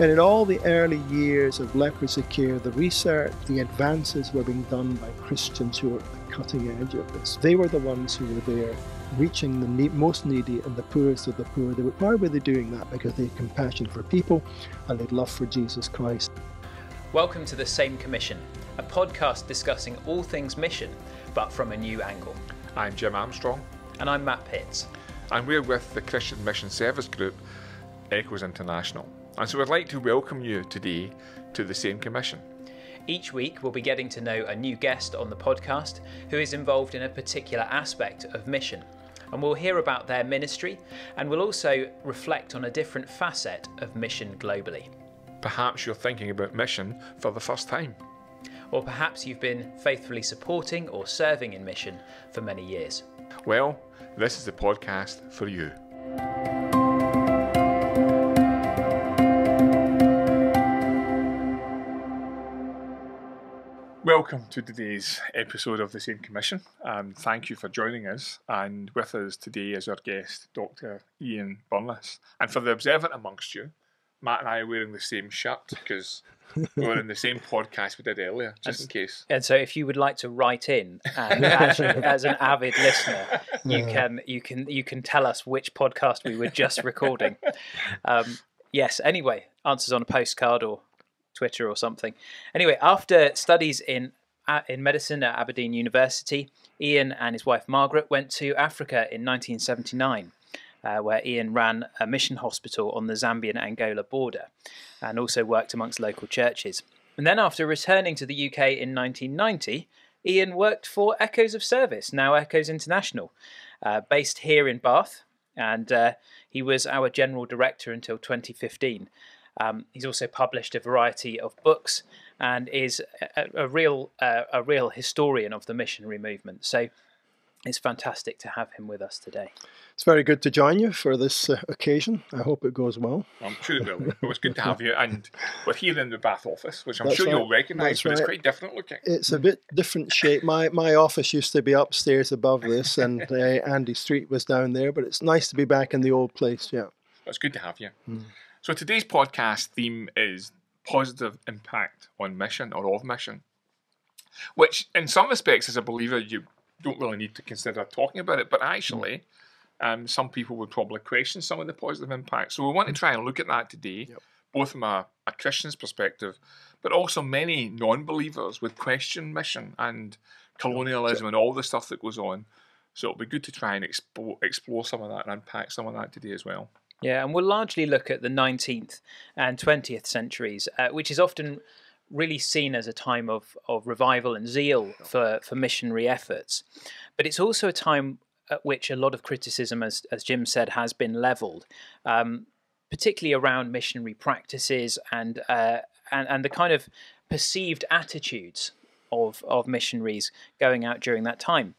And in all the early years of leprosy care, the research, the advances were being done by Christians who were at the cutting edge of this. They were the ones who were there reaching the need, most needy and the poorest of the poor. They were, why were they doing that? Because they had compassion for people and they had love for Jesus Christ. Welcome to The Same Commission, a podcast discussing all things mission, but from a new angle. I'm Jim Armstrong. And I'm Matt Pitts. And we're with the Christian Mission Service Group, Echoes International. And so I'd like to welcome you today to the same commission. Each week, we'll be getting to know a new guest on the podcast who is involved in a particular aspect of mission. And we'll hear about their ministry and we'll also reflect on a different facet of mission globally. Perhaps you're thinking about mission for the first time. Or perhaps you've been faithfully supporting or serving in mission for many years. Well, this is the podcast for you. Welcome to today's episode of the Same Commission. Um, thank you for joining us. And with us today is our guest, Dr. Ian Burness. And for the observant amongst you, Matt and I are wearing the same shirt because we were in the same podcast we did earlier, just in case. And so, if you would like to write in, and actually, as an avid listener, you can you can you can tell us which podcast we were just recording. Um, yes. Anyway, answers on a postcard or Twitter or something. Anyway, after studies in in medicine at Aberdeen University, Ian and his wife Margaret went to Africa in 1979. Uh, where Ian ran a mission hospital on the Zambian Angola border and also worked amongst local churches. And then, after returning to the UK in 1990, Ian worked for Echoes of Service, now Echoes International, uh, based here in Bath, and uh, he was our general director until 2015. Um, he's also published a variety of books and is a, a real uh, a real historian of the missionary movement. So it's fantastic to have him with us today. It's very good to join you for this uh, occasion. I hope it goes well. I'm sure it will. It was good to have you, and we're here in the Bath office, which I'm That's sure right. you'll recognise, but right. it's quite different looking. It's a bit different shape. My my office used to be upstairs above this, and uh, Andy Street was down there. But it's nice to be back in the old place. Yeah, it's good to have you. Mm. So today's podcast theme is positive impact on mission or of mission, which in some respects, as a believer, you don't really need to consider talking about it, but actually, um, some people would probably question some of the positive impact. So we want to try and look at that today, yep. both from a, a Christian's perspective, but also many non-believers would question mission and colonialism yep. and all the stuff that goes on. So it'll be good to try and explore, explore some of that and unpack some of that today as well. Yeah, and we'll largely look at the 19th and 20th centuries, uh, which is often really seen as a time of, of revival and zeal for, for missionary efforts. But it's also a time at which a lot of criticism, as, as Jim said, has been levelled, um, particularly around missionary practices and, uh, and, and the kind of perceived attitudes of, of missionaries going out during that time.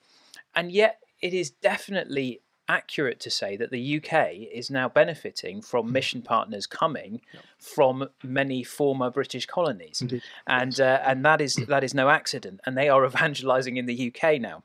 And yet, it is definitely accurate to say that the UK is now benefiting from hmm. mission partners coming from many former British colonies, Indeed. and uh, and that is that is no accident, and they are evangelising in the UK now,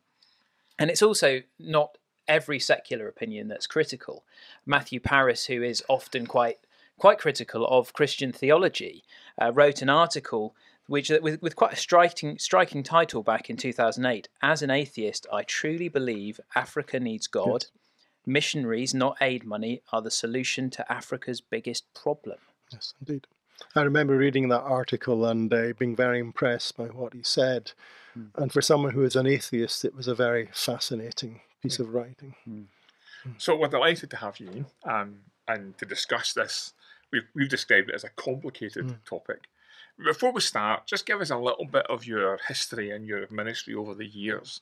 and it's also not every secular opinion that's critical. Matthew Parris, who is often quite quite critical of Christian theology, uh, wrote an article which with, with quite a striking striking title back in 2008 as an atheist i truly believe africa needs god yes. Missionaries, not aid money, are the solution to Africa's biggest problem. Yes, indeed. I remember reading that article and uh, being very impressed by what he said. Mm. And for someone who is an atheist, it was a very fascinating piece of writing. Mm. So we're delighted to have you um, and to discuss this. We've, we've described it as a complicated mm. topic. Before we start, just give us a little bit of your history and your ministry over the years.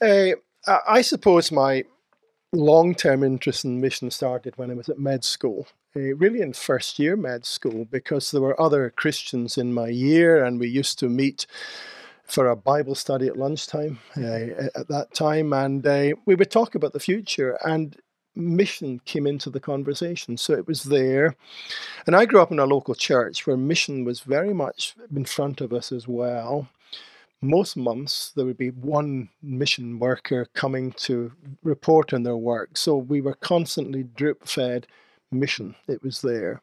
Uh, I suppose my long term interest in mission started when I was at med school, uh, really in first year med school, because there were other Christians in my year, and we used to meet for a Bible study at lunchtime uh, at that time, and uh, we would talk about the future. And mission came into the conversation. So it was there. And I grew up in a local church where mission was very much in front of us as well most months there would be one mission worker coming to report on their work. So we were constantly drip fed mission. It was there.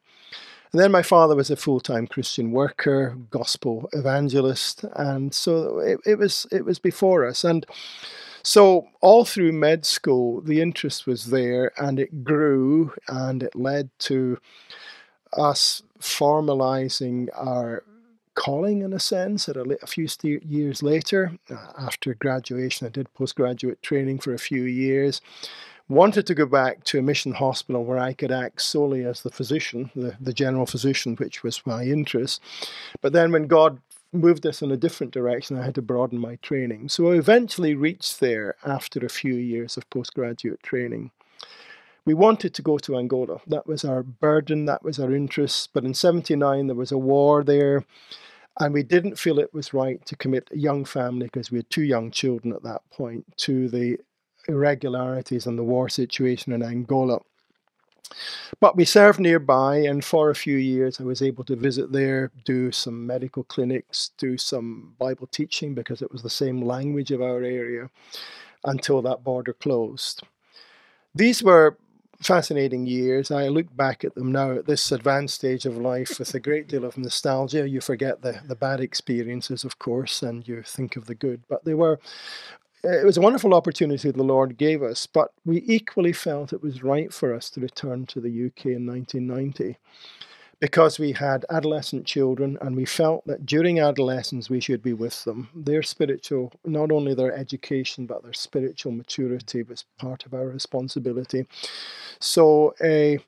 And then my father was a full time Christian worker, gospel evangelist, and so it, it was it was before us. And so all through med school, the interest was there, and it grew, and it led to us formalizing our calling in a sense at a, a few years later uh, after graduation i did postgraduate training for a few years wanted to go back to a mission hospital where I could act solely as the physician, the, the general physician, which was my interest. But then when God moved us in a different direction, I had to broaden my training. So I eventually reached there after a few years of postgraduate training. We wanted to go to Angola. That was our burden, that was our interest. But in 79, there was a war there. And we didn't feel it was right to commit a young family because we had two young children at that point to the irregularities in the war situation in Angola. But we served nearby, and for a few years I was able to visit there, do some medical clinics, do some Bible teaching because it was the same language of our area until that border closed. These were fascinating years. I look back at them now at this advanced stage of life with a great deal of nostalgia. You forget the, the bad experiences, of course, and you think of the good, but they were it was a wonderful opportunity the Lord gave us, but we equally felt it was right for us to return to the UK in 1990 because we had adolescent children and we felt that during adolescence we should be with them. Their spiritual, not only their education, but their spiritual maturity was part of our responsibility. So, uh,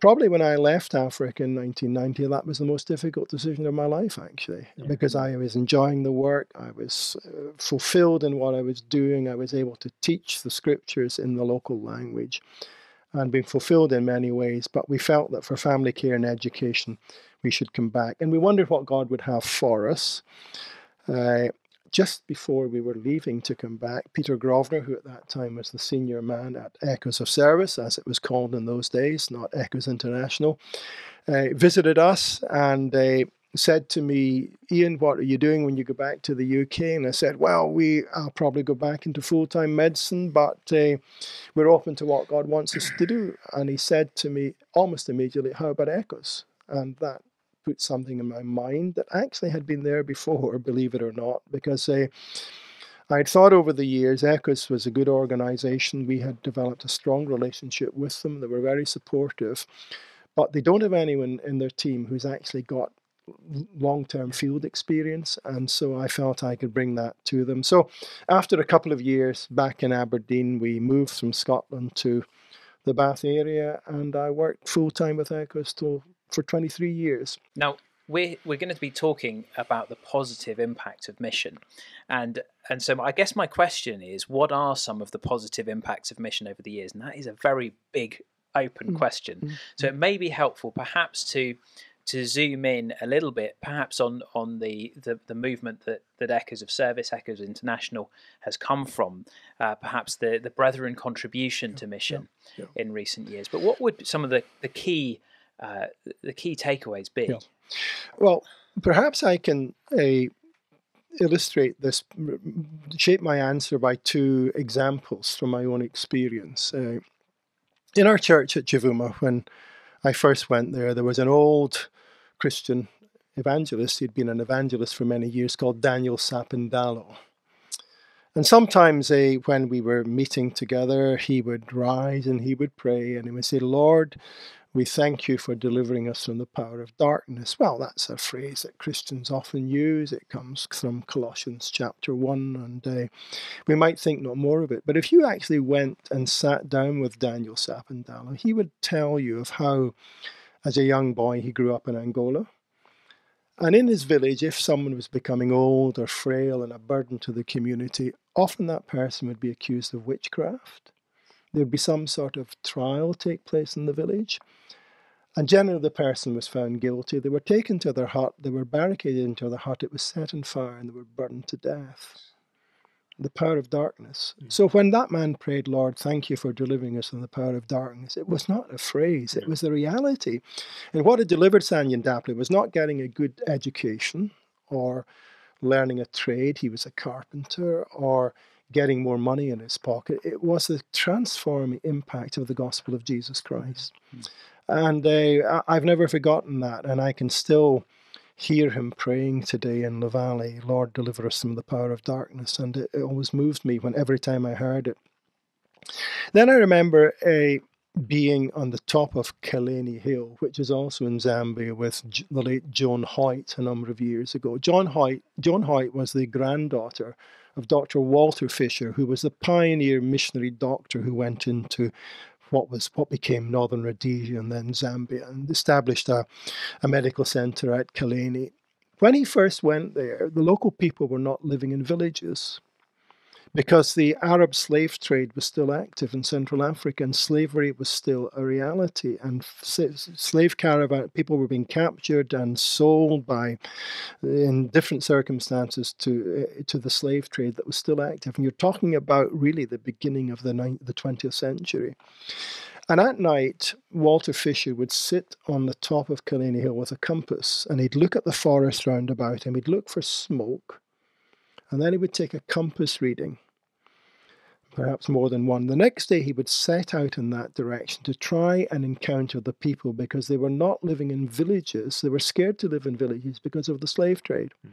probably when I left Africa in 1990, that was the most difficult decision of my life, actually, yeah. because I was enjoying the work. I was uh, fulfilled in what I was doing. I was able to teach the scriptures in the local language and been fulfilled in many ways. But we felt that for family care and education, we should come back. And we wondered what God would have for us. Uh, just before we were leaving to come back, Peter Grosvenor, who at that time was the senior man at Echoes of Service, as it was called in those days, not Echoes International, uh, visited us and uh, said to me, Ian, what are you doing when you go back to the UK? And I said, well, we I'll probably go back into full-time medicine, but uh, we're open to what God wants us to do. And he said to me almost immediately, how about Echoes? And that put something in my mind that actually had been there before, believe it or not, because uh, I'd thought over the years Echoes was a good organization. We had developed a strong relationship with them. They were very supportive, but they don't have anyone in their team who's actually got long term field experience, and so I felt I could bring that to them. So, after a couple of years back in Aberdeen, we moved from Scotland to the Bath area, and I worked full time with till for 23 years. Now, we're, we're going to be talking about the positive impact of mission. And, and so I guess my question is what are some of the positive impacts of mission over the years? And that is a very big, open mm-hmm. question. Mm-hmm. So it may be helpful perhaps to to zoom in a little bit, perhaps on on the the, the movement that that Echoes of Service, Echoes International has come from, uh, perhaps the the Brethren contribution yeah, to mission yeah, yeah. in recent years. But what would some of the the key uh, the key takeaways be? Well, perhaps I can uh, illustrate this, shape my answer by two examples from my own experience. Uh, in our church at Chavuma, when I first went there, there was an old Christian evangelist. He'd been an evangelist for many years called Daniel Sapindalo. And sometimes uh, when we were meeting together, he would rise and he would pray and he would say, Lord, we thank you for delivering us from the power of darkness. Well, that's a phrase that Christians often use. It comes from Colossians chapter 1, and uh, we might think not more of it. But if you actually went and sat down with Daniel Sapindalo, he would tell you of how, as a young boy, he grew up in Angola. And in his village, if someone was becoming old or frail and a burden to the community, often that person would be accused of witchcraft. There would be some sort of trial take place in the village and generally, the person was found guilty. They were taken to their hut, they were barricaded into their hut, it was set on fire, and they were burned to death. The power of darkness. Mm. So when that man prayed, Lord, thank you for delivering us from the power of darkness, it was not a phrase, it was the reality. And what had delivered Sanyan Dapley was not getting a good education or learning a trade, he was a carpenter, or getting more money in his pocket. It was the transforming impact of the gospel of Jesus Christ. Mm. And uh, I've never forgotten that. And I can still hear him praying today in the valley, Lord, deliver us from the power of darkness. And it, it always moved me when every time I heard it. Then I remember a being on the top of Kalene Hill, which is also in Zambia, with the late Joan Hoyt a number of years ago. John Hoyt, Joan Hoyt was the granddaughter of Dr. Walter Fisher, who was the pioneer missionary doctor who went into what was what became Northern Rhodesia and then Zambia and established a, a medical center at Kalene. When he first went there, the local people were not living in villages because the Arab slave trade was still active in Central Africa and slavery was still a reality. And slave caravan people were being captured and sold by, in different circumstances, to uh, to the slave trade that was still active. And you're talking about really the beginning of the the 20th century. And at night, Walter Fisher would sit on the top of Kalene Hill with a compass and he'd look at the forest round about him. He'd look for smoke and then he would take a compass reading, perhaps more than one. The next day, he would set out in that direction to try and encounter the people because they were not living in villages. They were scared to live in villages because of the slave trade. Mm.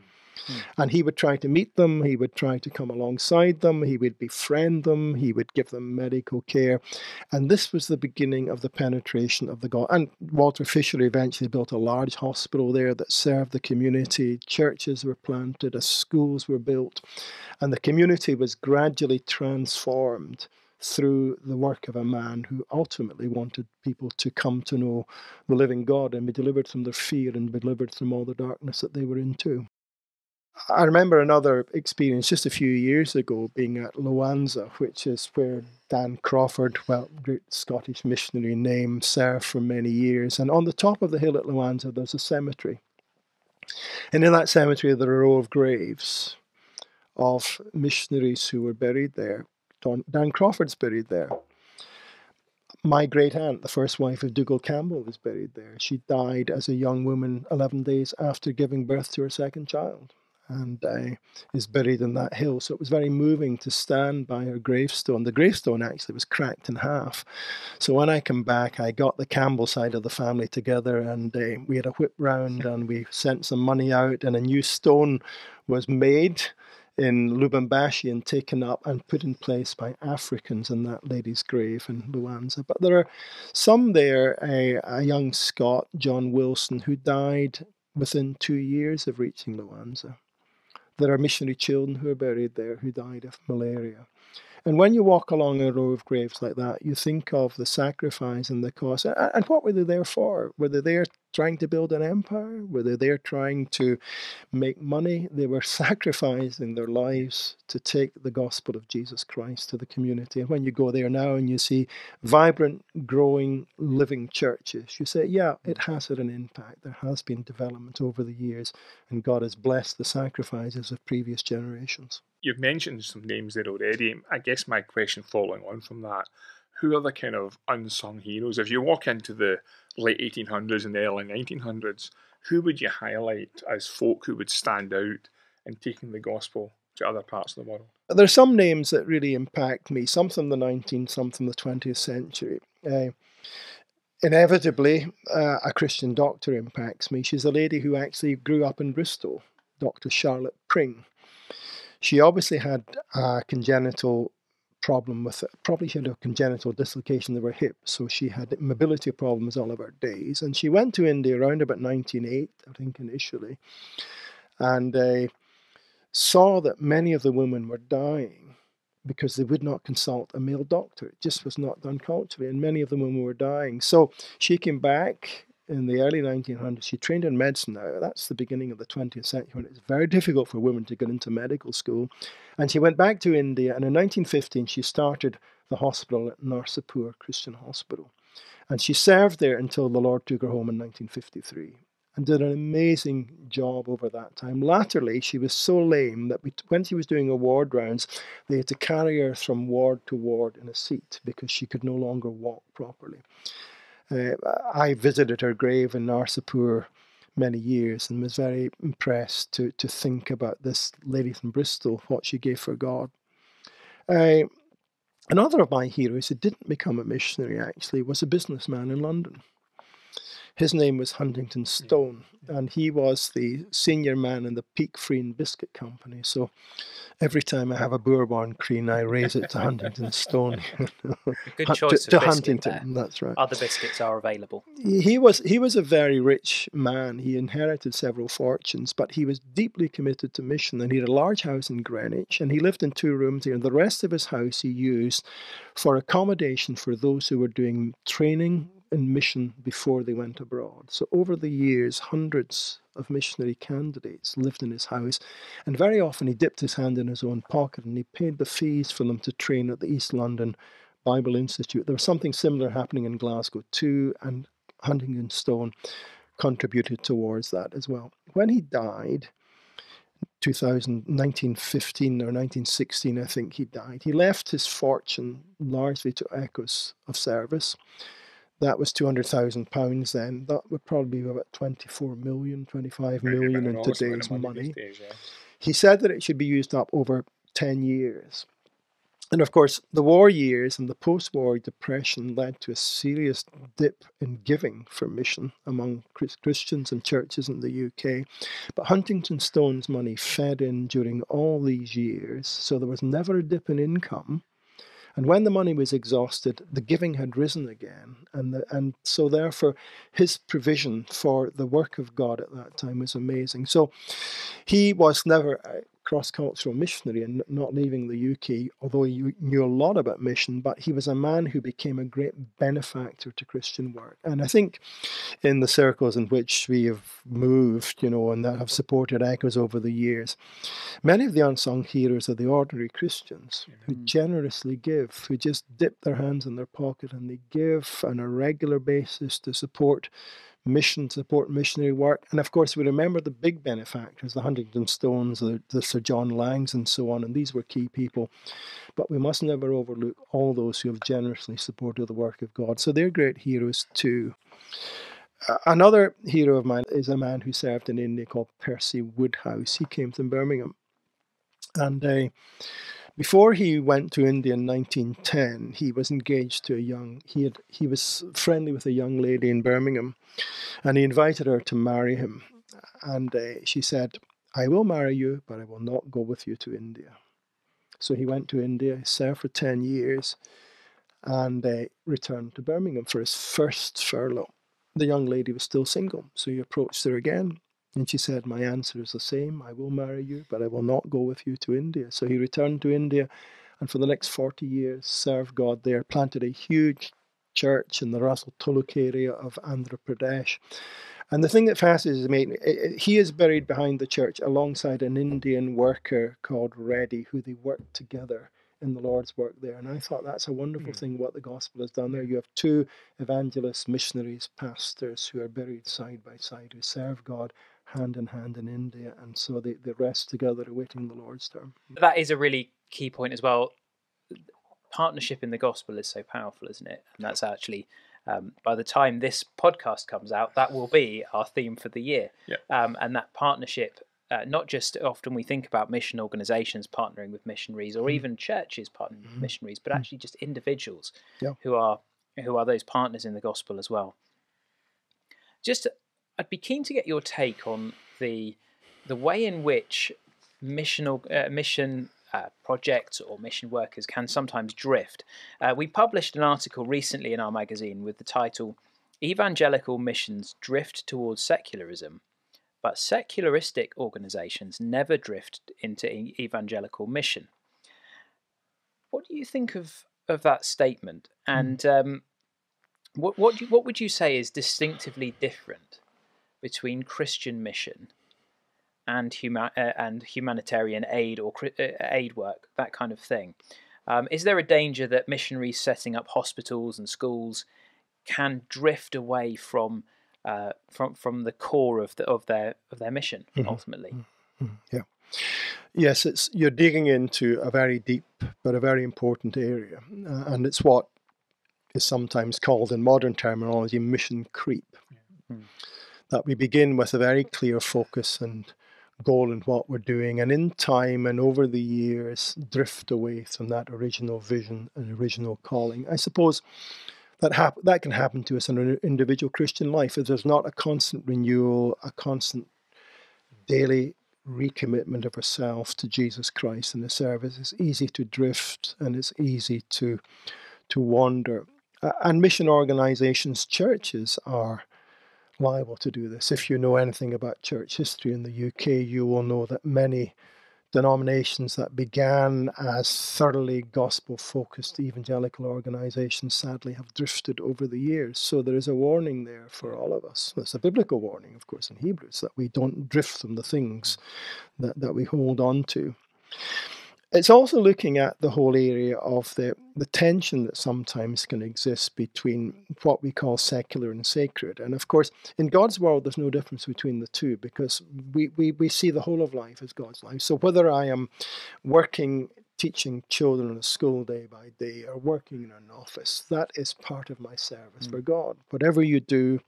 And he would try to meet them, he would try to come alongside them, he would befriend them, he would give them medical care. And this was the beginning of the penetration of the God. And Walter Fisher eventually built a large hospital there that served the community. Churches were planted, as schools were built, and the community was gradually transformed through the work of a man who ultimately wanted people to come to know the living God and be delivered from their fear and be delivered from all the darkness that they were into. I remember another experience just a few years ago being at Luanza, which is where Dan Crawford, well, great Scottish missionary name, served for many years. And on the top of the hill at Luanza, there's a cemetery. And in that cemetery, there are a row of graves of missionaries who were buried there. Dan Crawford's buried there. My great aunt, the first wife of Dugald Campbell, was buried there. She died as a young woman 11 days after giving birth to her second child and uh, is buried in that hill. So it was very moving to stand by her gravestone. The gravestone actually was cracked in half. So when I come back, I got the Campbell side of the family together and uh, we had a whip round and we sent some money out and a new stone was made in Lubumbashi and taken up and put in place by Africans in that lady's grave in Luanza. But there are some there, a, a young Scot, John Wilson, who died within two years of reaching Luanza. There are missionary children who are buried there who died of malaria. And when you walk along a row of graves like that, you think of the sacrifice and the cost. And what were they there for? Were they there trying to build an empire? Were they there trying to make money? They were sacrificing their lives to take the gospel of Jesus Christ to the community. And when you go there now and you see vibrant, growing, living churches, you say, yeah, it has had an impact. There has been development over the years, and God has blessed the sacrifices of previous generations. You've mentioned some names there already. I guess my question following on from that who are the kind of unsung heroes? If you walk into the late 1800s and the early 1900s, who would you highlight as folk who would stand out in taking the gospel to other parts of the world? There are some names that really impact me, some from the 19th, some from the 20th century. Uh, inevitably, uh, a Christian doctor impacts me. She's a lady who actually grew up in Bristol, Dr. Charlotte Pring. She obviously had a congenital problem with it. Probably she had a congenital dislocation of her hip, so she had mobility problems all of her days. And she went to India around about 1908, I think, initially, and uh, saw that many of the women were dying because they would not consult a male doctor. It just was not done culturally, and many of the women were dying. So she came back in the early 1900s. She trained in medicine now. That's the beginning of the 20th century when it's very difficult for women to get into medical school. And she went back to India, and in 1915 she started the hospital at Narsapur Christian Hospital. And she served there until the Lord took her home in 1953 and did an amazing job over that time. Latterly, she was so lame that when she was doing her ward rounds, they had to carry her from ward to ward in a seat because she could no longer walk properly. Uh, I visited her grave in Narsapur many years and was very impressed to, to think about this lady from Bristol, what she gave for God. Uh, another of my heroes who didn't become a missionary actually was a businessman in London. His name was Huntington Stone, and he was the senior man in the Peek Frean Biscuit Company. So every time I have a Bourbon cream, I raise it to Huntington Stone. Good choice to, to Huntington. There. That's right. Other biscuits are available. He was he was a very rich man. He inherited several fortunes, but he was deeply committed to mission. And he had a large house in Greenwich, and he lived in two rooms here. And the rest of his house he used for accommodation for those who were doing training in mission before they went abroad. So, over the years, hundreds of missionary candidates lived in his house, and very often he dipped his hand in his own pocket and he paid the fees for them to train at the East London Bible Institute. There was something similar happening in Glasgow too, and Huntington Stone contributed towards that as well. When he died, 2000, 1915 or 1916, I think he died. He left his fortune largely to echoes of service that was two hundred thousand pounds then. That would probably be about twenty-four million, twenty-five million in today's money. money. Days, yeah. He said that it should be used up over ten years. And of course, the war years and the post war depression led to a serious dip in giving for mission among Christians and churches in the UK. But Huntington Stone's money fed in during all these years, so there was never a dip in income. And when the money was exhausted, the giving had risen again. And, the, and so, therefore, his provision for the work of God at that time was amazing. So, he was never uh, cross cultural missionary and not leaving the UK, although he knew a lot about mission, but he was a man who became a great benefactor to Christian work. And I think in the circles in which we have moved, you know, and that have supported Echoes over the years, many of the unsung heroes are the ordinary Christians who mm-hmm. generously give, who just dip their hands in their pocket and they give on a regular basis to support mission support missionary work. And of course, we remember the big benefactors, the Huntington Stones, the, the Sir John Laings, and so on, and these were key people. But we must never overlook all those who have generously supported the work of God. So they're great heroes too. Another hero of mine is a man who served in India called Percy Woodhouse. He came from Birmingham. And uh, before he went to India in 1910, he was engaged to a young, he, had, he was friendly with a young lady in Birmingham, and he invited her to marry him. And uh, she said, I will marry you, but I will not go with you to India. So he went to India, served for 10 years, and uh, returned to Birmingham for his first furlough. The young lady was still single, so he approached her again and she said, My answer is the same. I will marry you, but I will not go with you to India. So he returned to India and for the next 40 years served God there, planted a huge church in the Al Tuluk area of Andhra Pradesh. And the thing that fascinates me, he is buried behind the church alongside an Indian worker called Reddy, who they worked together in the Lord's work there. And I thought that's a wonderful mm. thing what the gospel has done there. You have two evangelists, missionaries, pastors who are buried side by side, who serve God hand in hand in India, and so they, they rest together awaiting the Lord's term. That is a really key point as well. Partnership in the gospel is so powerful, isn't it? And that's actually, um, by the time this podcast comes out, that will be our theme for the year. Yeah. Um, and that partnership, uh, not just often we think about mission organizations partnering with missionaries or mm. even churches partnering mm. with missionaries, but mm. actually just individuals yeah. who are who are those partners in the gospel as well. Just I'd be keen to get your take on the the way in which missional uh, mission uh, projects or mission workers can sometimes drift. Uh, we published an article recently in our magazine with the title "Evangelical Missions Drift Towards Secularism." But secularistic organizations never drift into evangelical mission. What do you think of, of that statement? Hmm. And um, what what, do, what would you say is distinctively different between Christian mission and huma- uh, and humanitarian aid or uh, aid work, that kind of thing. Um, is there a danger that missionaries setting up hospitals and schools can drift away from uh, from from the core of the, of their of their mission mm-hmm. ultimately? Mm-hmm. mm-hmm. Yeah. Yes, it's you're digging into a very deep but a very important area, uh, and it's what is sometimes called in modern terminology mission creep. Mm that we begin with a very clear focus and goal in what we're doing, and in time and over the years, drift away from that original vision and original calling. I suppose that hap- that can happen to us in an individual Christian life if there's not a constant renewal, a constant daily recommitment of ourselves to Jesus Christ in the service. It's easy to drift and it's easy to to wander. Uh, and mission organizations, churches are liable to do this. If you know anything about church history in the UK, you will know that many denominations that began as thoroughly gospel focused evangelical organizations sadly have drifted over the years. So there is a warning there for all of us. There's a biblical warning, of course, in Hebrews that we don't drift from the things that, that we hold on to. It's also looking at the whole area of the, the tension that sometimes can exist between what we call secular and sacred. And of course, in God's world, there's no difference between the two because we, we, we see the whole of life as God's life. So whether I am working teaching children in a school day by day or working in an office, that is part of my service mm. for God. Whatever you do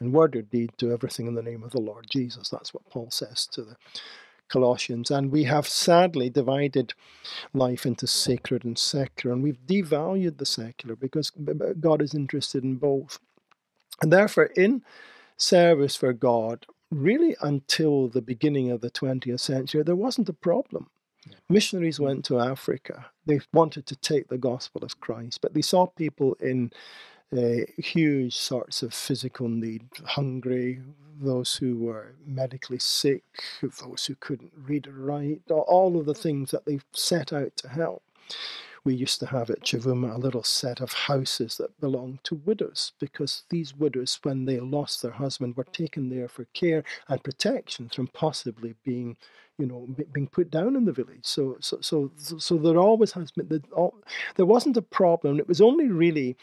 in word or deed, do everything in the name of the Lord Jesus. That's what Paul says to the Colossians. And we have sadly divided life into sacred and secular, and we've devalued the secular because God is interested in both. And therefore, in service for God, really until the beginning of the 20th century, there wasn't a problem. Missionaries went to Africa. They wanted to take the gospel of Christ, but they saw people in uh, huge sorts of physical need, hungry, those who were medically sick, those who couldn't read or write, all of the things that they set out to help. We used to have at Chavuma a little set of houses that belonged to widows because these widows, when they lost their husband, were taken there for care and protection from possibly being, you know, being put down in the village. So, so, so, so there always has been. There wasn't a problem. It was only really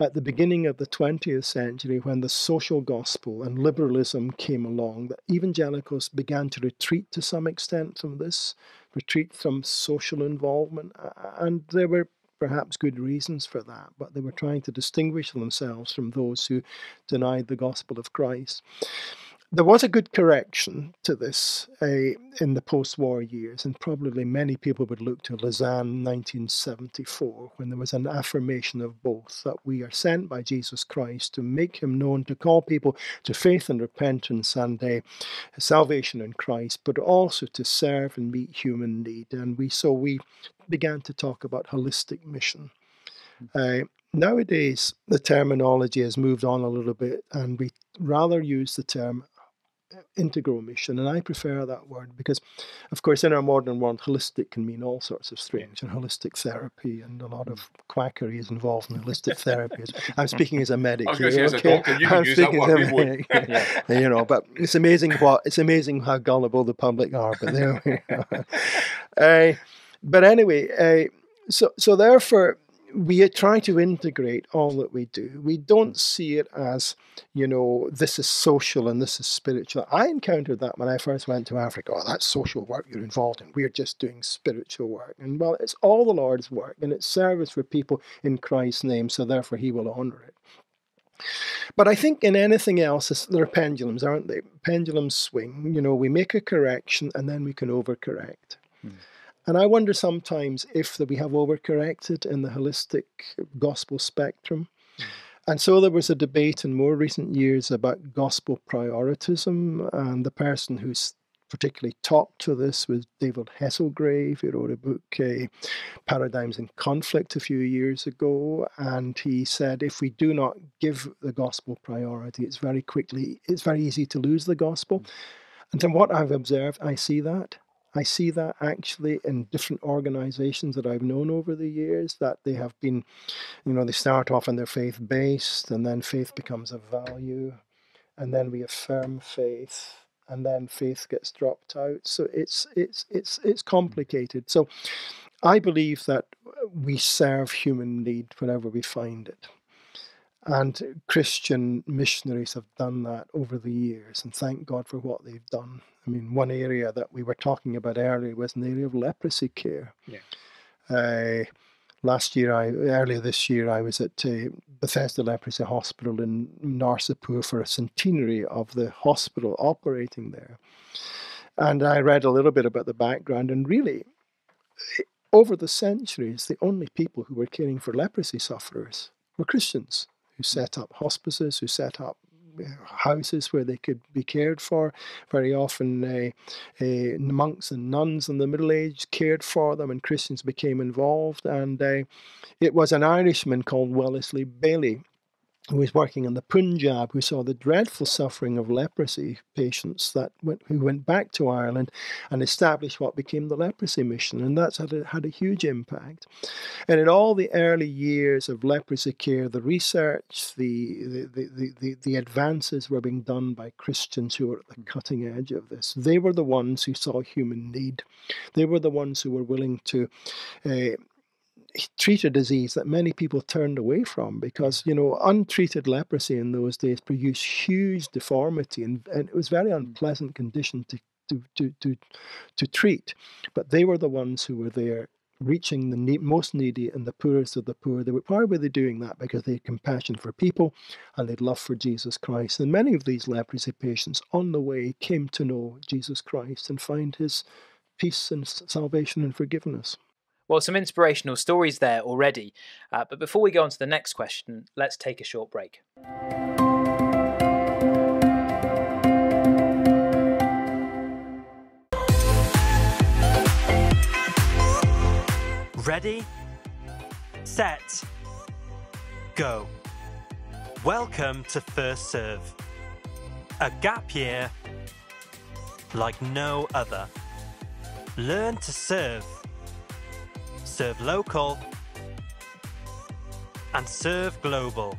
at the beginning of the 20th century, when the social gospel and liberalism came along, that evangelicals began to retreat to some extent from this, retreat from social involvement. And there were perhaps good reasons for that, but they were trying to distinguish themselves from those who denied the gospel of Christ there was a good correction to this uh, in the post war years, and probably many people would look to Lausanne 1974 when there was an affirmation of both that we are sent by Jesus Christ to make him known, to call people to faith and repentance and uh, salvation in Christ, but also to serve and meet human need. And we so we began to talk about holistic mission. Uh, nowadays, the terminology has moved on a little bit, and we rather use the term integral mission, and I prefer that word because, of course, in our modern world, holistic can mean all sorts of strange, and holistic therapy and a lot of quackery is involved in holistic therapy. I'm speaking as a medic here, okay? I'm speaking as a medic, yeah. you know. But it's amazing what it's amazing how gullible the public are. But there we uh, but anyway, uh, so so therefore we try to integrate all that we do. We don't see it as, you know, this is social and this is spiritual. I encountered that when I first went to Africa. Oh, that's social work you're involved in. We're just doing spiritual work. And well, it's all the Lord's work and it's service for people in Christ's name, so therefore He will honor it. But I think in anything else, there are pendulums, aren't they? Pendulums swing. You know, we make a correction and then we can overcorrect. Hmm. And I wonder sometimes if that we have overcorrected in the holistic gospel spectrum. And so there was a debate in more recent years about gospel prioritism, and the person who's particularly talked to this was David Hesselgrave. He wrote a book, uh, Paradigms in Conflict, a few years ago, and he said if we do not give the gospel priority, it's very quickly, it's very easy to lose the gospel. Mm. And from what I've observed, I see that. I see that actually in different organizations that I've known over the years that they have been, you know, they start off and they're faith based, and then faith becomes a value, and then we affirm faith, and then faith gets dropped out. So it's it's it's it's complicated. So I believe that we serve human need whenever we find it. And Christian missionaries have done that over the years, and thank God for what they've done. I mean, one area that we were talking about earlier was an area of leprosy care. Yeah. Uh, last year, I earlier this year, I was at uh, Bethesda Leprosy Hospital in Narsapur for a centenary of the hospital operating there. And I read a little bit about the background, and really, over the centuries, the only people who were caring for leprosy sufferers were Christians who set up hospices, who set up houses where they could be cared for. Very often, uh, uh, monks and nuns in the Middle Age cared for them, and Christians became involved. And uh, it was an Irishman called Wellesley Bailey who was working in the Punjab, who saw the dreadful suffering of leprosy patients that went, who went back to Ireland and established what became the leprosy mission, and that's had a, had a huge impact. And in all the early years of leprosy care, the research, the the, the, the, the advances were being done by Christians who were at the cutting edge of this. They were the ones who saw human need. They were the ones who were willing to uh, treat a disease that many people turned away from because you know untreated leprosy in those days produced huge deformity and, and it was very mm. unpleasant condition to, to, to, to, to treat but they were the ones who were there reaching the need, most needy and the poorest of the poor. They were, why were they doing that? Because they had compassion for people and they had love for Jesus Christ. And many of these leprosy patients on the way came to know Jesus Christ and find his peace and salvation and forgiveness. Well, some inspirational stories there already. Uh, but before we go on to the next question, let's take a short break. Ready, set, go. Welcome to First Serve, a gap year like no other. Learn to serve serve local, and serve global.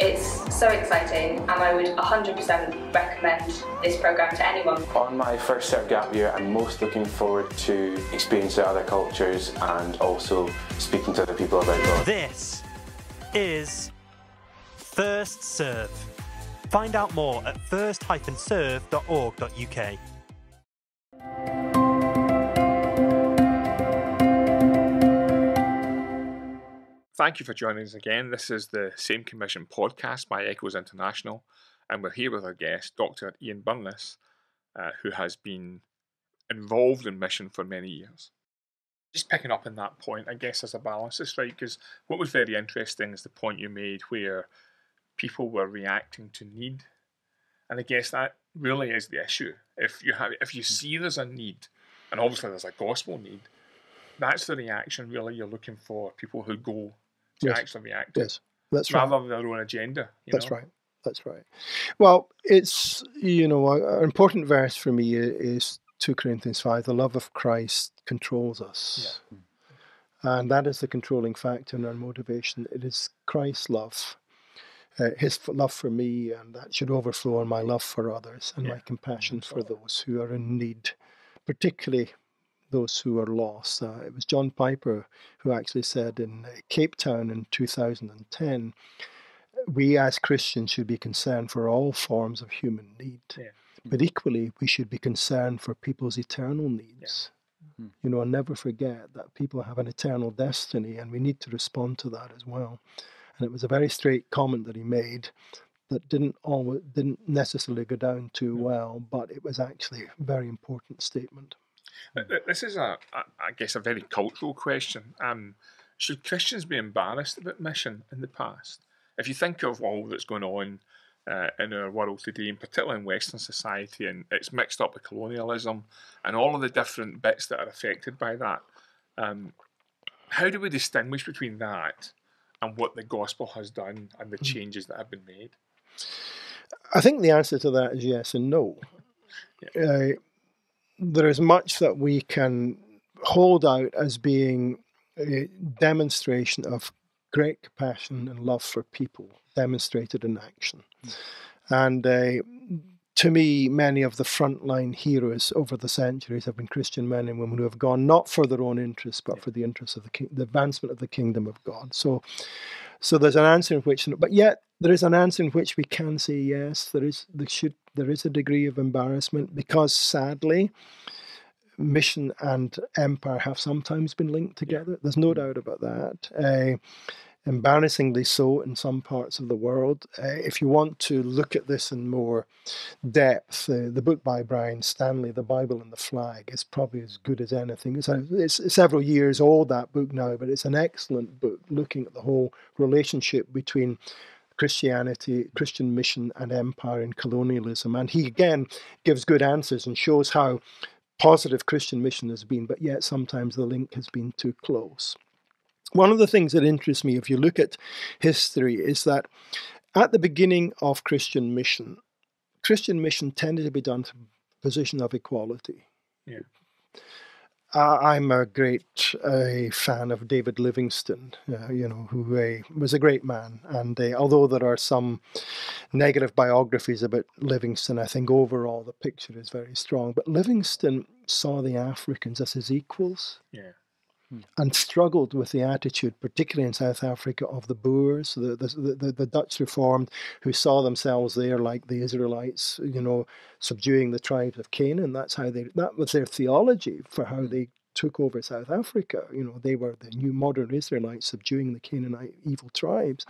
It's so exciting, and I would 100% recommend this programme to anyone. On my first Serve Gap year, I'm most looking forward to experiencing other cultures and also speaking to other people about God. This is First Serve. Find out more at first-serve.org.uk. Thank you for joining us again. This is the Same Commission podcast by Echoes International, and we're here with our guest, Dr. Ian Burness, uh, who has been involved in mission for many years. Just picking up on that point, I guess as a balance to right, because what was very interesting is the point you made where people were reacting to need, and I guess that really is the issue. If you have, if you see there's a need, and obviously there's a gospel need, that's the reaction really you're looking for. People who go to yes. actually react. Yes, that's rather right. Rather than their own agenda. that's know? right. That's right. Well, it's you know an important verse for me is two Corinthians five. The love of Christ controls us, yeah. and that is the controlling factor in our motivation. It is Christ's love. Uh, his love for me, and that should overflow in my love for others and yeah. my compassion for those who are in need, particularly those who are lost. Uh, it was John Piper who actually said in Cape Town in 2010 we as Christians should be concerned for all forms of human need. Yeah. But equally, we should be concerned for people's eternal needs. Yeah. Mm-hmm. You know, and never forget that people have an eternal destiny, and we need to respond to that as well. And it was a very straight comment that he made that didn't always didn't necessarily go down too well, but it was actually a very important statement. This is a, a, I guess, a very cultural question. Um, should Christians be embarrassed about mission in the past? If you think of all that's going on uh, in our world today, and particularly in Western society, and it's mixed up with colonialism and all of the different bits that are affected by that, um, how do we distinguish between that and what the gospel has done and the mm. changes that have been made? I think the answer to that is yes and no. Yeah. Uh, there is much that we can hold out as being a demonstration of great compassion and love for people demonstrated in action. And uh, to me, many of the frontline heroes over the centuries have been Christian men and women who have gone not for their own interests, but for the interests of the, king, the advancement of the kingdom of God. So, so there's an answer in which, but yet there is an answer in which we can say yes. There is there should there is a degree of embarrassment because sadly, mission and empire have sometimes been linked together. There's no doubt about that. Uh, embarrassingly so in some parts of the world. Uh, if you want to look at this in more depth, uh, the book by Brian Stanley, The Bible and the Flag, is probably as good as anything. It's, a, it's several years old, that book now, but it's an excellent book looking at the whole relationship between Christianity, Christian mission, and empire and colonialism. And he again gives good answers and shows how positive Christian mission has been, but yet sometimes the link has been too close. One of the things that interests me, if you look at history, is that at the beginning of Christian mission, Christian mission tended to be done from a position of equality. Yeah. I'm a great uh, fan of David Livingstone, uh, you know, who uh, was a great man. And uh, although there are some negative biographies about Livingstone, I think overall the picture is very strong. But Livingstone saw the Africans as his equals. Yeah Hmm. and struggled with the attitude, particularly in South Africa, of the Boers, the, the, the, the, Dutch Reformed, who saw themselves there like the Israelites, you know, subduing the tribes of Canaan. That's how they, that was their theology for how hmm. they took over South Africa. You know, they were the new modern Israelites subduing the Canaanite evil tribes.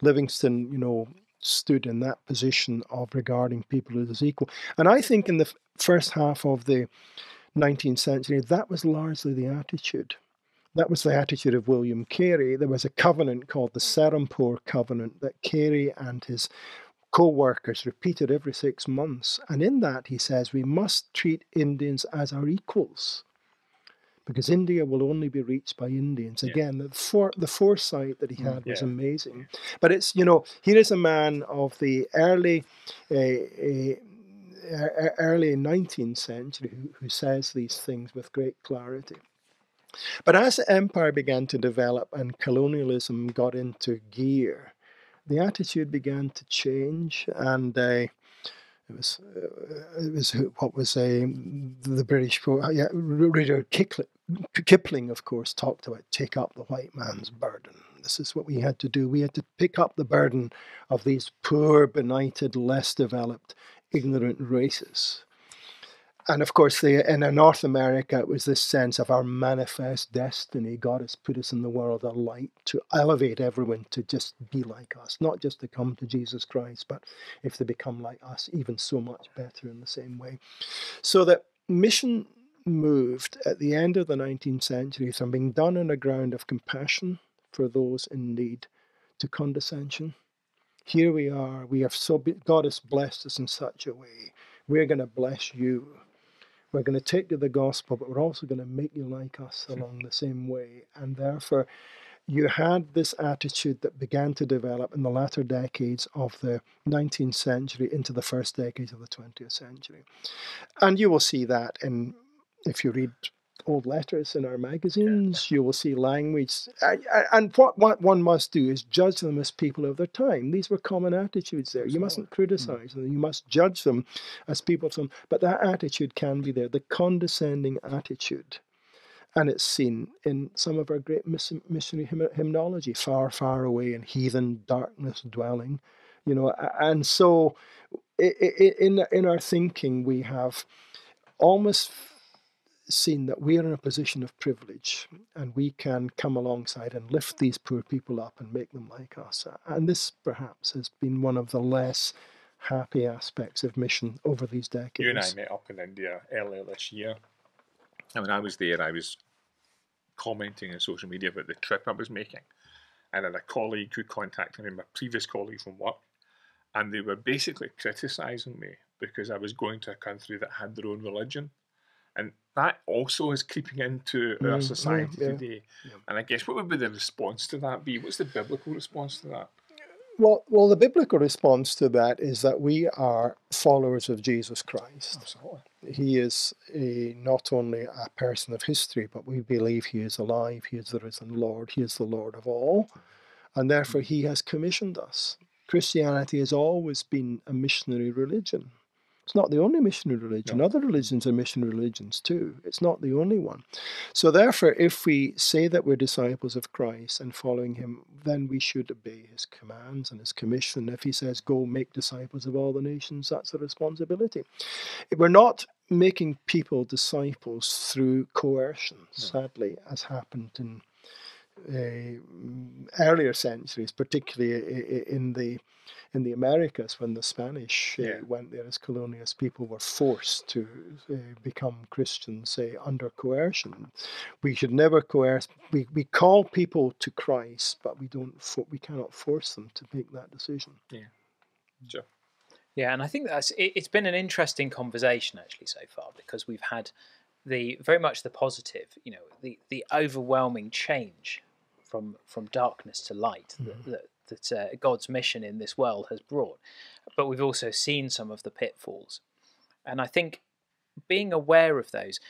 Livingstone, you know, stood in that position of regarding people as equal. And I think in the first half of the 19th century, that was largely the attitude that was the attitude of William Carey. There was a covenant called the Serampore Covenant that Carey and his co workers repeated every six months. And in that, he says, we must treat Indians as our equals because India will only be reached by Indians. Again, yeah. the, for, the foresight that he mm, had was yeah. amazing. But it's, you know, here is a man of the early. Uh, uh, early 19th century who, who says these things with great clarity. But as the empire began to develop and colonialism got into gear, the attitude began to change, and uh, it was uh, it was what was uh, the British yeah Rudyard Kipling of course talked about take up the white man's burden. This is what we had to do. We had to pick up the burden of these poor, benighted, less developed, ignorant races and of course, the, in North America, it was this sense of our manifest destiny. God has put us in the world a light to elevate everyone to just be like us, not just to come to Jesus Christ, but if they become like us, even so much better in the same way. So that mission moved at the end of the 19th century from being done on a ground of compassion for those in need to condescension. Here we are. We have so God has blessed us in such a way. We're going to bless you we're going to take you the gospel, but we're also going to make you like us hmm. along the same way. And therefore, you had this attitude that began to develop in the latter decades of the 19th century into the first decades of the 20th century. And you will see that in, if you read old letters in our magazines. You will see language. And what, what one must do is judge them as people of their time. These were common attitudes there. You mustn't mm. criticize them. You must judge them as people of some. But that attitude can be there, the condescending attitude. And it's seen in some of our great missionary hymnology, far, far away in heathen darkness dwelling. You know, and so in in our thinking we have almost seen that we are in a position of privilege and we can come alongside and lift these poor people up and make them like us. And this perhaps has been one of the less happy aspects of mission over these decades. You and I met up in India earlier this year. And when I was there, I was commenting on social media about the trip I was making. And I had a colleague who contacted me, my previous colleague from work, and they were basically criticising me because I was going to a country that had their own religion and that also is creeping into mm, our society yeah, today. Yeah. And I guess what would be the response to that be? What's the biblical response to that? Well, well, the biblical response to that is that we are followers of Jesus Christ. Absolutely. He is a, not only a person of history, but we believe he is alive. He is the risen Lord. He is the Lord of all. And therefore, he has commissioned us. Christianity has always been a missionary religion. It's not the only missionary religion. No. Other religions are missionary religions too. It's not the only one. So, therefore, if we say that we're disciples of Christ and following him, then we should obey his commands and his commission. If he says, go make disciples of all the nations, that's a responsibility. We're not making people disciples through coercion, no. sadly, as happened in earlier centuries, particularly in the in the Americas when the Spanish uh, Yeah. went there as colonialists, people were forced to uh, become Christians say, under coercion. We should never coerce. We, we call people to Christ, but we don't. For, we cannot force them to make that decision. Yeah. Sure. Yeah, and I think that's it, it's been an interesting conversation actually so far because we've had the very much the positive, you know, the the overwhelming change from from darkness to light that, that, that uh, God's mission in this world has brought, but we've also seen some of the pitfalls, and I think being aware of those.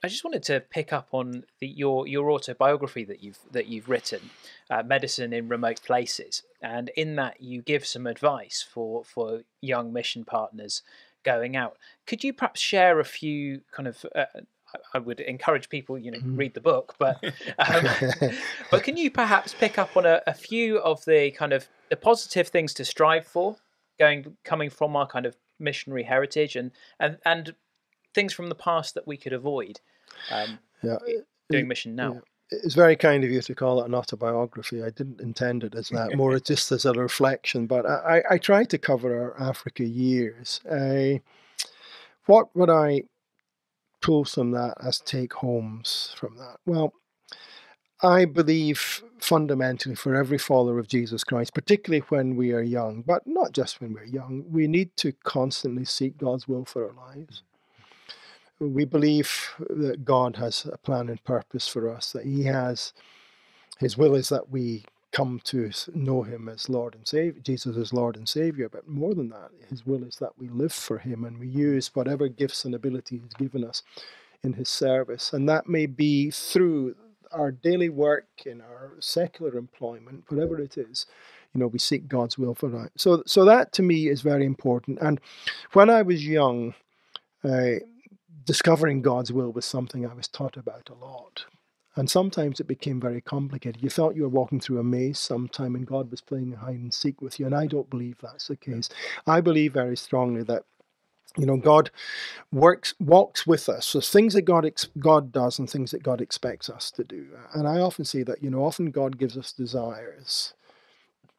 I just wanted to pick up on the, your your autobiography that you've that you've written, uh, "Medicine in Remote Places," and in that you give some advice for for young mission partners going out. Could you perhaps share a few kind of? Uh, I- I would encourage people, you know, read the book, but um, but can you perhaps pick up on a, a few of the kind of the positive things to strive for, going coming from our kind of missionary heritage, and and and things from the past that we could avoid um, Yeah, doing mission now. yeah. It's very kind of you to call it an autobiography. I didn't intend it as that, more just as a reflection. But I, I, I try to cover our Africa years. Uh, what would I pull from that as take homes from that? Well, I believe fundamentally for every follower of Jesus Christ, particularly when we are young, but not just when we're young, we need to constantly seek God's will for our lives. We believe that God has a plan and purpose for us, that He has, His will is that we come to know Him as Lord and Savior, Jesus as Lord and Savior, but more than that, His will is that we live for Him and we use whatever gifts and abilities He's given us in His service. And that may be through our daily work in our secular employment, whatever it is, you know, we seek God's will for that. So, so that to me is very important. And when I was young, discovering God's will was something I was taught about a lot. And sometimes it became very complicated. You felt you were walking through a maze sometime and God was playing hide and seek with you. And I don't believe that's the case. I believe very strongly that you know god works walks with us so things that god ex- god does and things that god expects us to do and i often see that you know often god gives us desires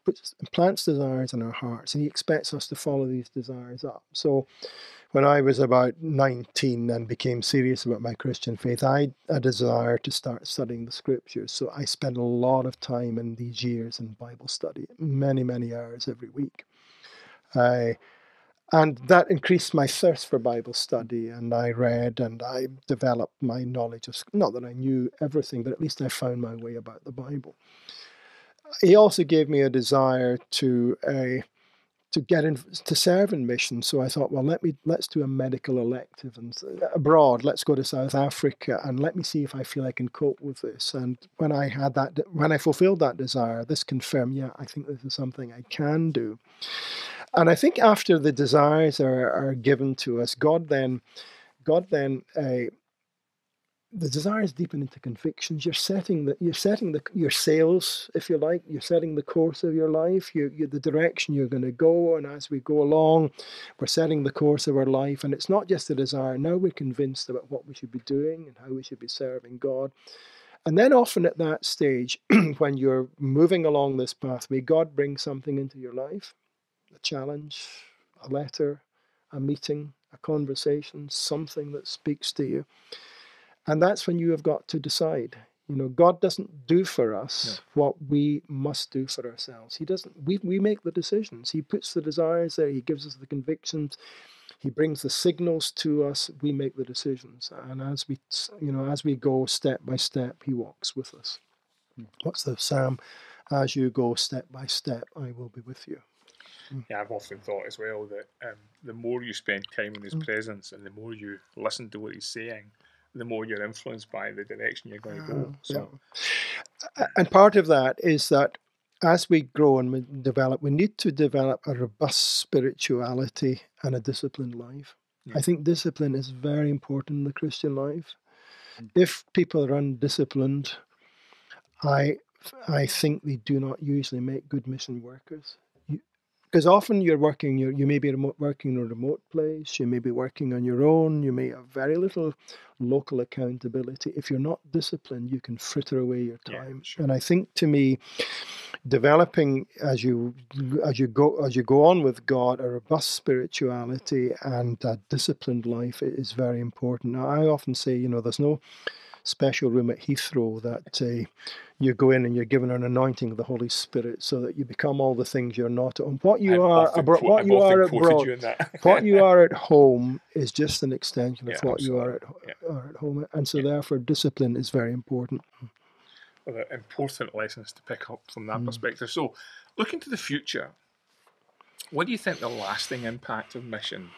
puts plants desires in our hearts and he expects us to follow these desires up so when i was about 19 and became serious about my christian faith i had a desire to start studying the scriptures so i spent a lot of time in these years in bible study many many hours every week I and that increased my thirst for Bible study. And I read and I developed my knowledge of, not that I knew everything, but at least I found my way about the Bible. He also gave me a desire to uh, to get in to serve in missions. So I thought, well, let me let's do a medical elective and abroad. Let's go to South Africa and let me see if I feel I can cope with this. And when I had that, when I fulfilled that desire, this confirmed, yeah, I think this is something I can do. And I think after the desires are, are given to us, God then, God then, uh, the desires deepen into convictions. You're setting the, you're setting the, your sails, if you like. You're setting the course of your life. You, you, the direction you're going to go. And as we go along, we're setting the course of our life. And it's not just a desire. Now we're convinced about what we should be doing and how we should be serving God. And then often at that stage, when you're moving along this pathway, God brings something into your life a challenge, a letter, a meeting, a conversation, something that speaks to you. And that's when you have got to decide. You know, God doesn't do for us what we must do for ourselves. He doesn't. We we make the decisions. He puts the desires there. He gives us the convictions. He brings the signals to us. We make the decisions. And as we, you know, as we go step by step, He walks with us. Hmm. What's the psalm? As you go step by step, I will be with you. Hmm. Yeah, I've often thought as well that um, the more you spend time in his hmm. presence and the more you listen to what he's saying, the more you're influenced by the direction you're going to go. Mm, so, A- And part of that is that as we grow and we develop, we need to develop a robust spirituality and a disciplined life. I think discipline is very important in the Christian life. Mm. If people are undisciplined, I I think they do not usually make good mission workers. Because often you're working, you're, you may be remote, working in a remote place, you may be working on your own, you may have very little local accountability. If you're not disciplined, you can fritter away your Yeah, time. sure. And I think to me, developing as you as you go as you go on with God, a robust spirituality and a disciplined life is very important. Now, I often say, you know, there's no special room at Heathrow that uh, you go in and you're given an anointing of the Holy Spirit so that you become all the things you're not. And what you I've are abroad, what I've you are abroad, you what you are at home is just an extension of Yeah, what you are at, absolutely. ho- are at home. And so, therefore, discipline is very important. Well, important lessons to pick up from Mm. that perspective. So, looking to the future, what do you think the lasting impact of mission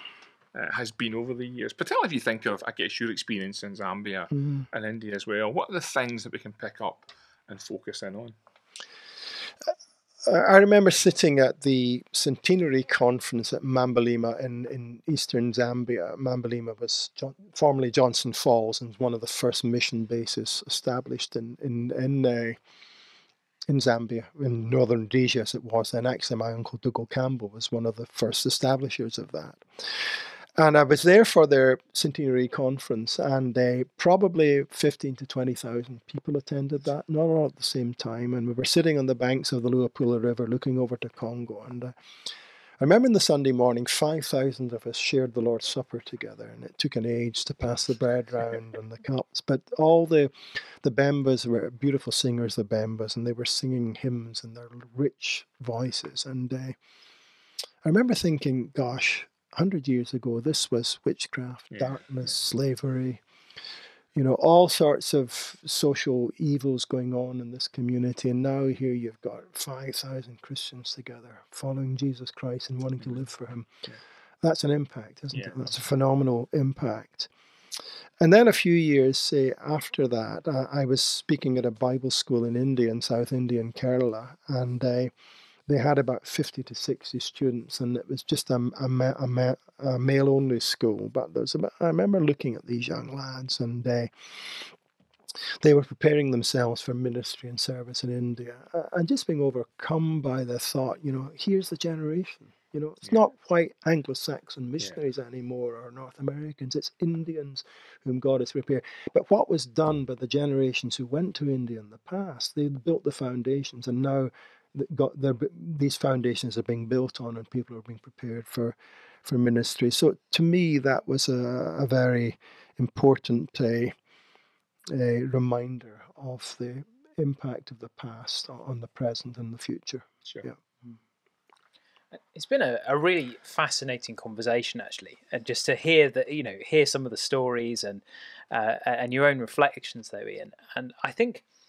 uh, has been over the years? Particularly if you think of, I guess, your experience in Zambia Mm. and India as well. What are the things that we can pick up and focus in on? I remember sitting at the centenary conference at Mambilima in, in eastern Zambia. Mambilima was John, formerly Johnston Falls and one of the first mission bases established in in in, uh, in Zambia, in northern Rhodesia as it was then. Actually, my uncle Dugald Campbell was one of the first establishers of that. And I was there for their centenary conference, and uh, probably 15 to 20,000 people attended that, not all at the same time. And we were sitting on the banks of the Luapula River looking over to Congo. And uh, I remember in the Sunday morning, 5,000 of us shared the Lord's Supper together, and it took an age to pass the bread round and the cups. But all the, the Bembas were beautiful singers, the Bembas, and they were singing hymns in their rich voices. And uh, I remember thinking, gosh, 100 years ago, this was witchcraft, Yeah, darkness, slavery, you know, all sorts of social evils going on in this community. And now here you've got 5,000 Christians together following Jesus Christ and wanting to live for him. Yeah. That's an impact, isn't Yeah, it? That's a phenomenal impact. And then a few years say, after that, uh, I was speaking at a Bible school in India, in South India, in Kerala, and uh, they had about 50 to 60 students, and it was just a, a, a, a male only school. But there was about, I remember looking at these young lads, and uh, they were preparing themselves for ministry and service in India, and just being overcome by the thought, you know, here's the generation. You know, it's Yeah. not quite Anglo-Saxon missionaries anymore or North Americans. It's Indians whom God has prepared. But what was done by the generations who went to India in the past, they built the foundations, and now got their, these foundations are being built on, and people are being prepared for for ministry. So to me, that was a, a very important uh, uh, reminder of the impact of the past on the present and the future. Sure. Yeah. It's been a, a really fascinating conversation, actually, and just to hear that you know hear some of the stories and uh, and your own reflections, though, Ian. And I think uh,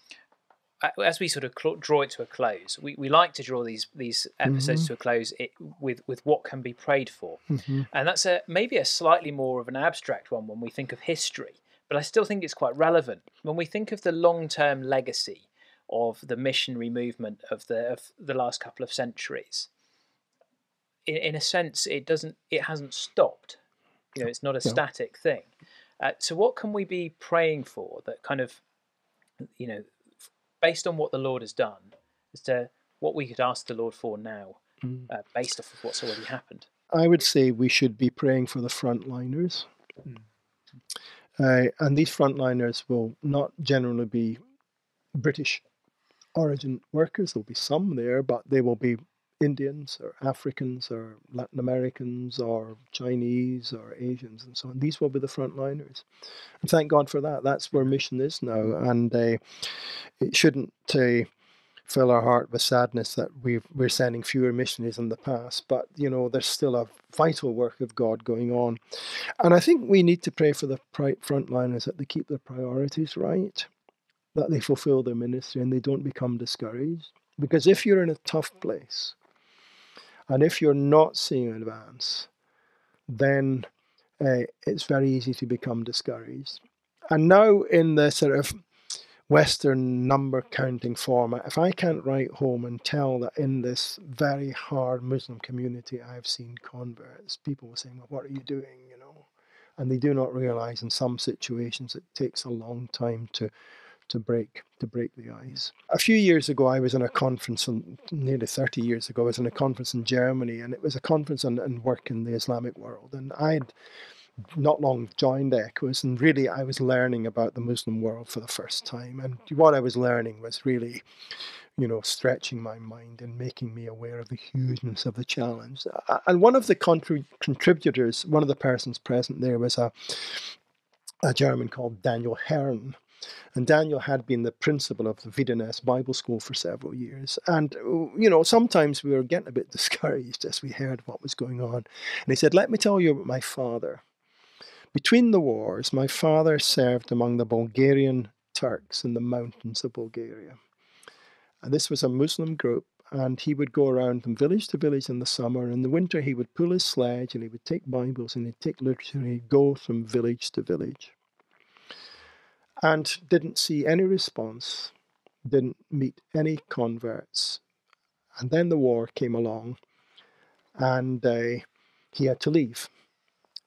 Uh, as we sort of cl- draw it to a close, we, we like to draw these these episodes mm-hmm. to a close it, with with what can be prayed for, mm-hmm. and that's a maybe a slightly more of an abstract one when we think of history, but I still think it's quite relevant. When we think of the long term legacy of the missionary movement of the of the last couple of centuries in, in a sense, it doesn't, it hasn't stopped. You know, it's not a static thing. Uh, so, what can we be praying for that kind of, you know, based on what the Lord has done, as to what we could ask the Lord for now, Mm. uh, based off of what's already happened? I would say we should be praying for the frontliners. Uh, and these frontliners will not generally be British origin workers. There'll be some there, but they will be Indians or Africans or Latin Americans or Chinese or Asians and so on. These will be the frontliners. And thank God for that. That's where mission is now. And uh, it shouldn't uh, fill our heart with sadness that we've, we're sending fewer missionaries in the past. But, you know, there's still a vital work of God going on. And I think we need to pray for the pri- frontliners that they keep their priorities right, that they fulfill their ministry and they don't become discouraged. Because if you're in a tough place, and if you're not seeing advance, then uh, it's very easy to become discouraged. And now, in the sort of Western number counting format, if I can't write home and tell that in this very hard Muslim community I've seen converts, people were saying, Well, what are you doing? You know, and they do not realize in some situations it takes a long time to to break to break the ice. A few years ago, I was in a conference, nearly 30 years ago, I was in a conference in Germany, and it was a conference on, on work in the Islamic world. And I had not long joined Echoes, and really I was learning about the Muslim world for the first time. And what I was learning was really, you know, stretching my mind and making me aware of the hugeness of the challenge. And one of the contrib- contributors, one of the persons present there was a, a German called Daniel Hern. And Daniel had been the principal of the Wiedenest Bible School for several years. And, you know, sometimes we were getting a bit discouraged as we heard what was going on. And he said, Let me tell you about my father. Between the wars, my father served among the Bulgarian Turks in the mountains of Bulgaria. And this was a Muslim group, and he would go around from village to village in the summer. In the winter, he would pull his sledge and he would take Bibles and he'd take literature and he'd go from village to village. And didn't see any response, didn't meet any converts. And then the war came along, and uh, he had to leave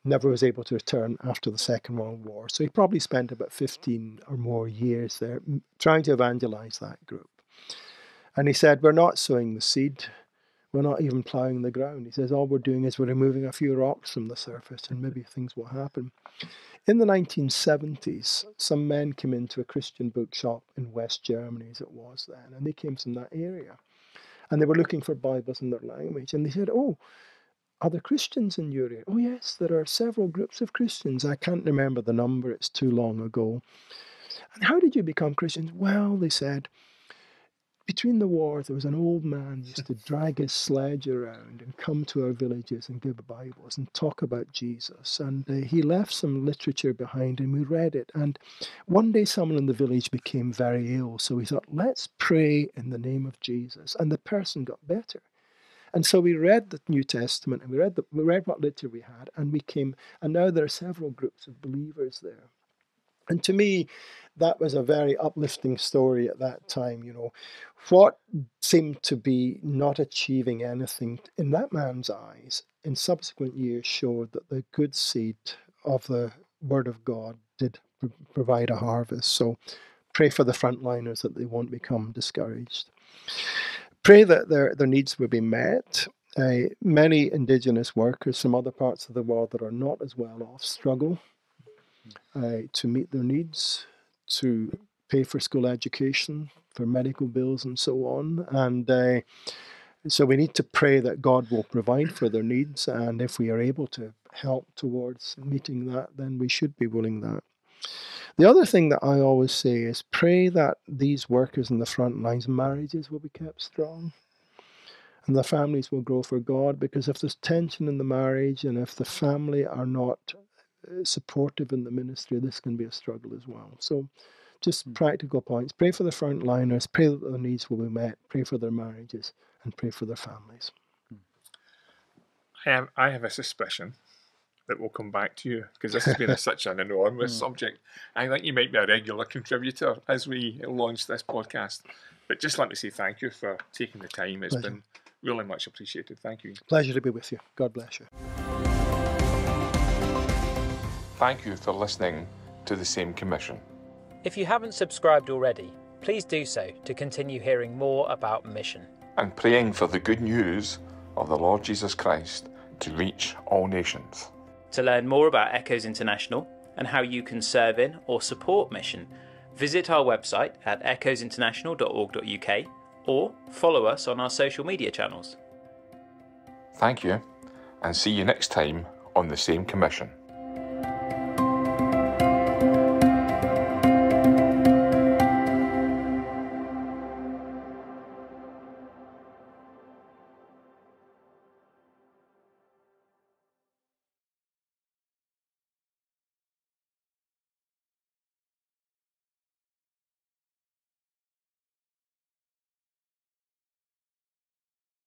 never was able to return after the Second World War. So he probably spent about 15 or more years there trying to evangelize that group. And he said, We're not sowing the seed, we're not even plowing the ground. He says, All we're doing is we're removing a few rocks from the surface and maybe things will happen. In the 1970s, some men came into a Christian bookshop in West Germany, as it was then, and they came from that area. And they were looking for Bibles in their language. And they said, Oh, are there Christians in your area? Oh, yes, there are several groups of Christians. I can't remember the number, it's too long ago. And how did you become Christians? Well, they said, between the wars, there was an old man who used to drag his sledge around and come to our villages and give Bibles and talk about Jesus. And uh, he left some literature behind and we read it. And one day, someone in the village became very ill. So we thought, let's pray in the name of Jesus. And the person got better. And so we read the New Testament and we read, the, we read what literature we had, and we came, and now there are several groups of believers there. And to me, that was a very uplifting story at that time. You know, what seemed to be not achieving anything in that man's eyes in subsequent years showed that the good seed of the Word of God did provide a harvest. So pray for the frontliners that they won't become discouraged pray that their, their needs will be met. Uh, many Indigenous workers from other parts of the world that are not as well off struggle uh, to meet their needs, to pay for school education, for medical bills, and so on. And uh, so we need to pray that God will provide for their needs. And if we are able to help towards meeting that, then we should be willing that. The other thing that I always say is pray that these workers in the front lines, marriages will be kept strong and the families will grow for God because if there's tension in the marriage and if the family are not supportive in the ministry, this can be a struggle as well. So, just hmm. practical points. Pray for the frontliners, pray that their needs will be met, pray for their marriages, and pray for their families. I have, I have a suspicion that we'll come back to you because this has been a, such an enormous mm. subject. I think you might be a regular contributor as we launch this podcast. But just let me say thank you for taking the time. It's Pleasure. been really much appreciated. Thank you. Pleasure to be with you. God bless you. Thank you for listening to the same commission. If you haven't subscribed already, please do so to continue hearing more about mission. And praying for the good news of the Lord Jesus Christ to reach all nations. To learn more about Echoes International and how you can serve in or support mission, visit our website at echoesinternational.org.uk or follow us on our social media channels. Thank you, and see you next time on the same commission.